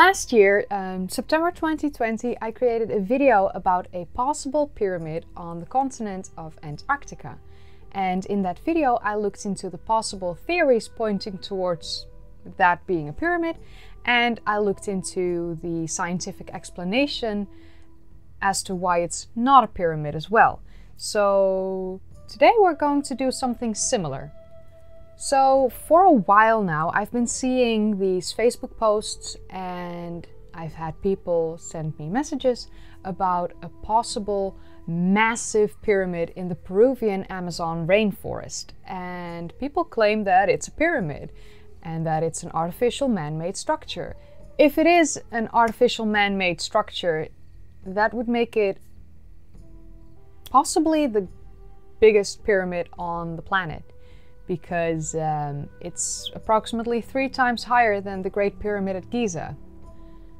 Last year, um, September 2020, I created a video about a possible pyramid on the continent of Antarctica. And in that video, I looked into the possible theories pointing towards that being a pyramid, and I looked into the scientific explanation as to why it's not a pyramid as well. So today we're going to do something similar. So, for a while now, I've been seeing these Facebook posts and I've had people send me messages about a possible massive pyramid in the Peruvian Amazon rainforest. And people claim that it's a pyramid and that it's an artificial man made structure. If it is an artificial man made structure, that would make it possibly the biggest pyramid on the planet because um, it's approximately three times higher than the Great Pyramid at Giza,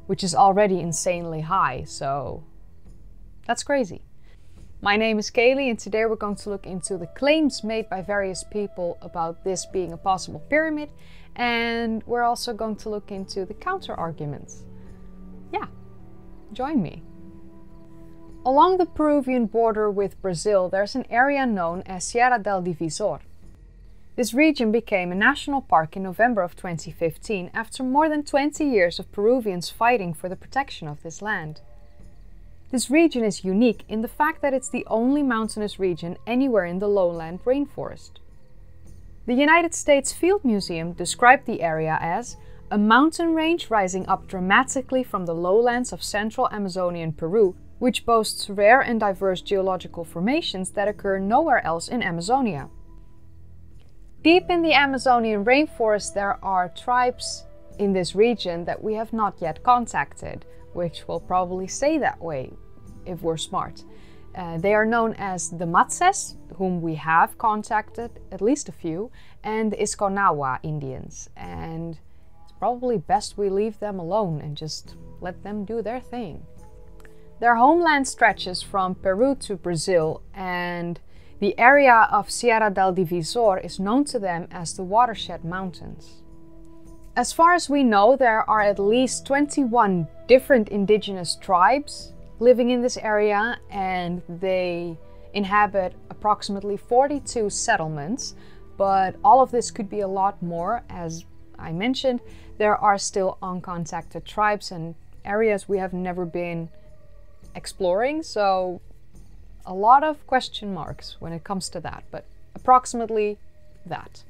which is already insanely high, so that's crazy. My name is Kayleigh, and today we're going to look into the claims made by various people about this being a possible pyramid, and we're also going to look into the counter arguments. Yeah, join me. Along the Peruvian border with Brazil, there's an area known as Sierra del Divisor. This region became a national park in November of 2015 after more than 20 years of Peruvians fighting for the protection of this land. This region is unique in the fact that it's the only mountainous region anywhere in the lowland rainforest. The United States Field Museum described the area as a mountain range rising up dramatically from the lowlands of central Amazonian Peru, which boasts rare and diverse geological formations that occur nowhere else in Amazonia. Deep in the Amazonian rainforest, there are tribes in this region that we have not yet contacted, which will probably stay that way if we're smart. Uh, they are known as the Matses, whom we have contacted, at least a few, and the Isconahua Indians. And it's probably best we leave them alone and just let them do their thing. Their homeland stretches from Peru to Brazil, and the area of Sierra del Divisor is known to them as the Watershed Mountains. As far as we know, there are at least 21 different indigenous tribes living in this area, and they inhabit approximately 42 settlements. But all of this could be a lot more. As I mentioned, there are still uncontacted tribes and areas we have never been exploring, so a lot of question marks when it comes to that, but approximately that.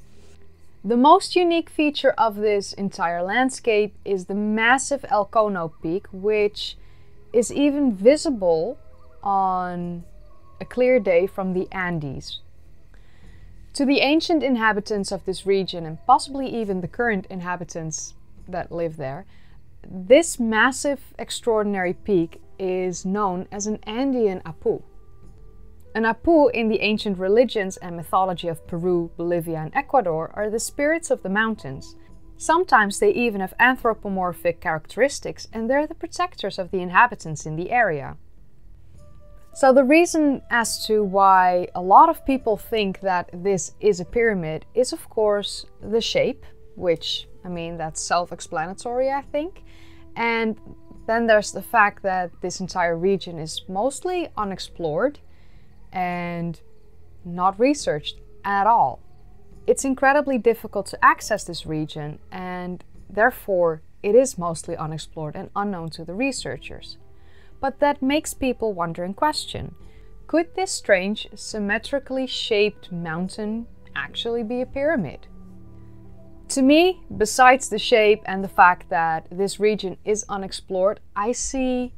The most unique feature of this entire landscape is the massive El Cono peak, which is even visible on a clear day from the Andes. To the ancient inhabitants of this region, and possibly even the current inhabitants that live there, this massive, extraordinary peak is known as an Andean Apu. An Apu in the ancient religions and mythology of Peru, Bolivia, and Ecuador are the spirits of the mountains. Sometimes they even have anthropomorphic characteristics and they're the protectors of the inhabitants in the area. So, the reason as to why a lot of people think that this is a pyramid is, of course, the shape, which, I mean, that's self explanatory, I think. And then there's the fact that this entire region is mostly unexplored and not researched at all. It's incredibly difficult to access this region, and therefore, it is mostly unexplored and unknown to the researchers. But that makes people wonder and question could this strange, symmetrically shaped mountain actually be a pyramid? To me, besides the shape and the fact that this region is unexplored, I see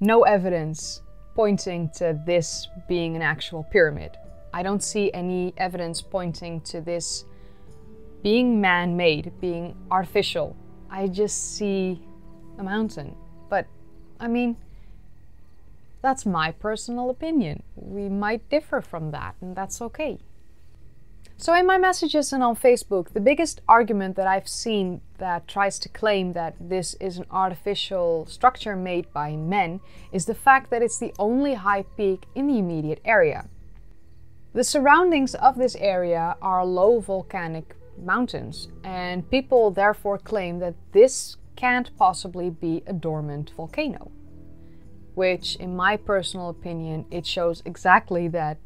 no evidence pointing to this being an actual pyramid. I don't see any evidence pointing to this being man made, being artificial. I just see a mountain. But, I mean, that's my personal opinion. We might differ from that, and that's okay. So, in my messages and on Facebook, the biggest argument that I've seen that tries to claim that this is an artificial structure made by men is the fact that it's the only high peak in the immediate area. The surroundings of this area are low volcanic mountains, and people therefore claim that this can't possibly be a dormant volcano. Which, in my personal opinion, it shows exactly that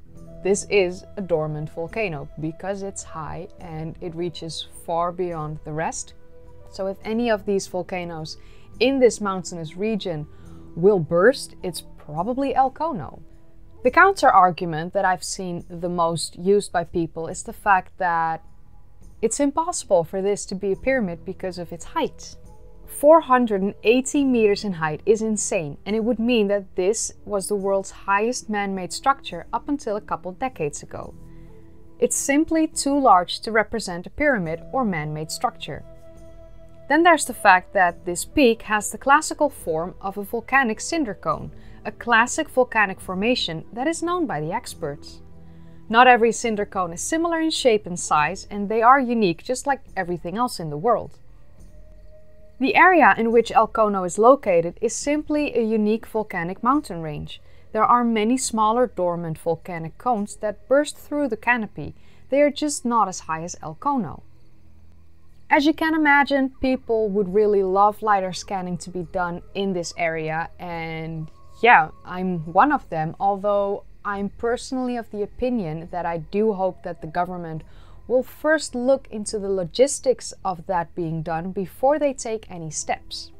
this is a dormant volcano because it's high and it reaches far beyond the rest. So, if any of these volcanoes in this mountainous region will burst, it's probably El Cono. The counter argument that I've seen the most used by people is the fact that it's impossible for this to be a pyramid because of its height. 480 meters in height is insane, and it would mean that this was the world's highest man made structure up until a couple decades ago. It's simply too large to represent a pyramid or man made structure. Then there's the fact that this peak has the classical form of a volcanic cinder cone, a classic volcanic formation that is known by the experts. Not every cinder cone is similar in shape and size, and they are unique just like everything else in the world. The area in which El Cono is located is simply a unique volcanic mountain range. There are many smaller dormant volcanic cones that burst through the canopy. They are just not as high as El Cono. As you can imagine, people would really love LiDAR scanning to be done in this area, and yeah, I'm one of them, although I'm personally of the opinion that I do hope that the government will first look into the logistics of that being done before they take any steps.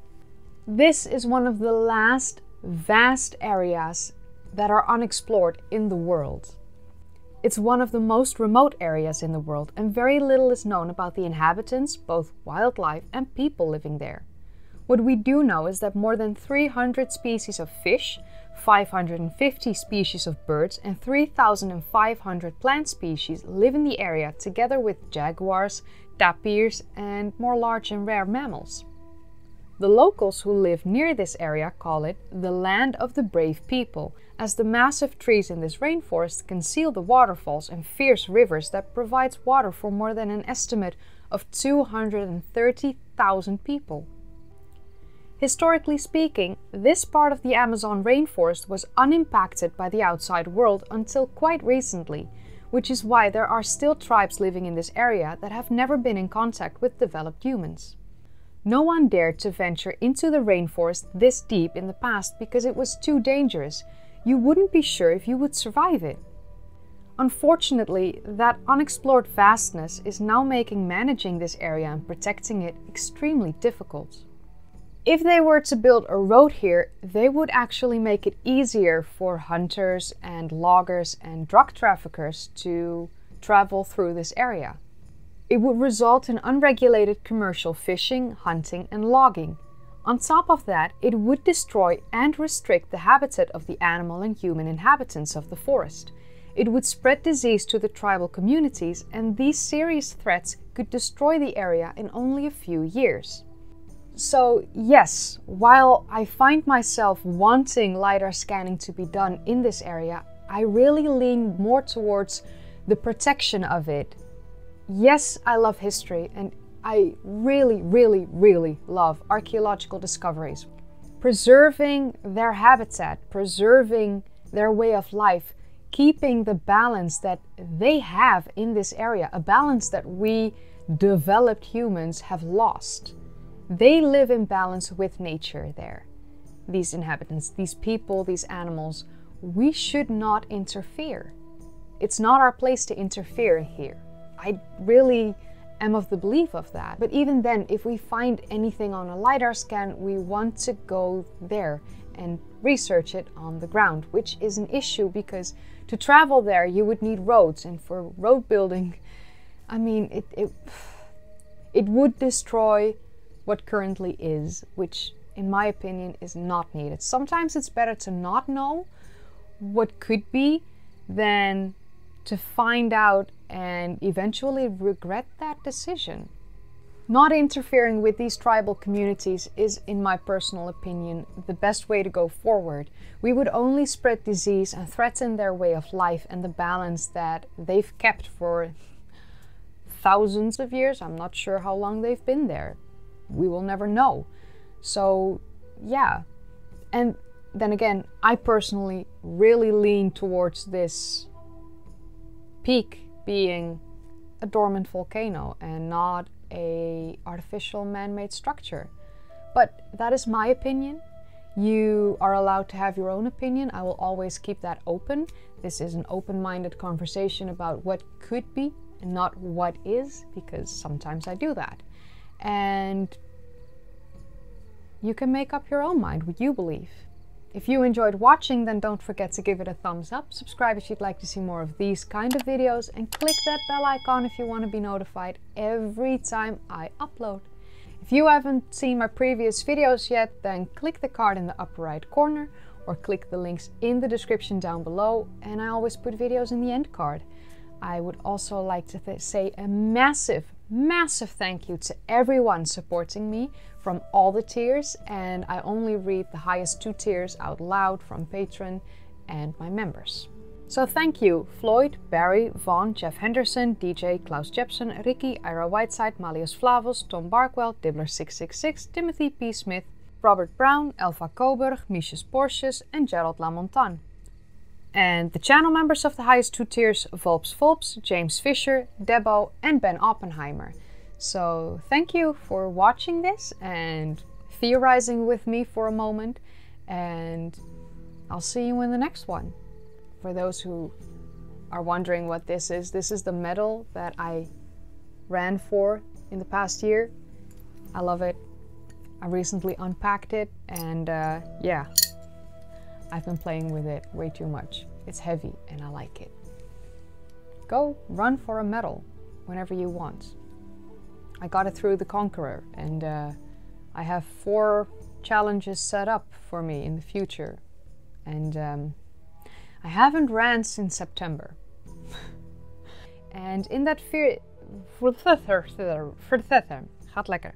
This is one of the last vast areas that are unexplored in the world. It's one of the most remote areas in the world, and very little is known about the inhabitants, both wildlife and people living there. What we do know is that more than 300 species of fish 550 species of birds and 3,500 plant species live in the area together with jaguars, tapirs, and more large and rare mammals. The locals who live near this area call it the land of the brave people, as the massive trees in this rainforest conceal the waterfalls and fierce rivers that provides water for more than an estimate of 230,000 people. Historically speaking, this part of the Amazon rainforest was unimpacted by the outside world until quite recently, which is why there are still tribes living in this area that have never been in contact with developed humans. No one dared to venture into the rainforest this deep in the past because it was too dangerous. You wouldn't be sure if you would survive it. Unfortunately, that unexplored vastness is now making managing this area and protecting it extremely difficult. If they were to build a road here, they would actually make it easier for hunters and loggers and drug traffickers to travel through this area. It would result in unregulated commercial fishing, hunting, and logging. On top of that, it would destroy and restrict the habitat of the animal and human inhabitants of the forest. It would spread disease to the tribal communities, and these serious threats could destroy the area in only a few years. So, yes, while I find myself wanting LiDAR scanning to be done in this area, I really lean more towards the protection of it. Yes, I love history and I really, really, really love archaeological discoveries. Preserving their habitat, preserving their way of life, keeping the balance that they have in this area, a balance that we developed humans have lost. They live in balance with nature there. These inhabitants, these people, these animals, we should not interfere. It's not our place to interfere here. I really am of the belief of that. But even then, if we find anything on a LiDAR scan, we want to go there and research it on the ground, which is an issue because to travel there, you would need roads. And for road building, I mean, it, it, it would destroy what currently is, which in my opinion is not needed. Sometimes it's better to not know what could be than to find out and eventually regret that decision. Not interfering with these tribal communities is, in my personal opinion, the best way to go forward. We would only spread disease and threaten their way of life and the balance that they've kept for thousands of years. I'm not sure how long they've been there we will never know. So, yeah. And then again, I personally really lean towards this peak being a dormant volcano and not a artificial man-made structure. But that is my opinion. You are allowed to have your own opinion. I will always keep that open. This is an open minded conversation about what could be and not what is, because sometimes I do that. And you can make up your own mind what you believe. If you enjoyed watching, then don't forget to give it a thumbs up, subscribe if you'd like to see more of these kind of videos, and click that bell icon if you want to be notified every time I upload. If you haven't seen my previous videos yet, then click the card in the upper right corner or click the links in the description down below and I always put videos in the end card. I would also like to say a massive, massive thank you to everyone supporting me from all the tiers and I only read the highest two tiers out loud from Patreon and my members. So thank you Floyd, Barry, Vaughn, Jeff Henderson, DJ, Klaus Jepson, Ricky, Ira Whiteside, Malius Flavos, Tom Barkwell, Dibbler666, Timothy P. Smith, Robert Brown, Elva Coburg, Miches Porsches, and Gerald Lamontan. And the channel members of the highest two tiers Volps Volps, James Fisher, Debo, and Ben Oppenheimer. So thank you for watching this and theorizing with me for a moment, and I'll see you in the next one. For those who are wondering what this is, this is the medal that I ran for in the past year. I love it. I recently unpacked it and uh, yeah, I've been playing with it way too much. It's heavy and I like it. Go run for a medal whenever you want. I got it through the Conqueror and uh, I have four challenges set up for me in the future. And um, I haven't ran since September. and in that fear... Gaat lekker.